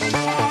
Bye.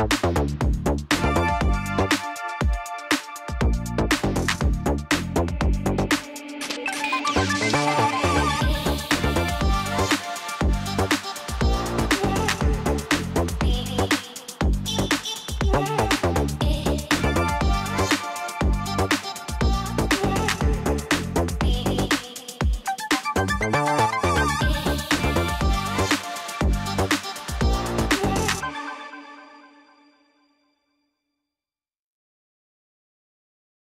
Musik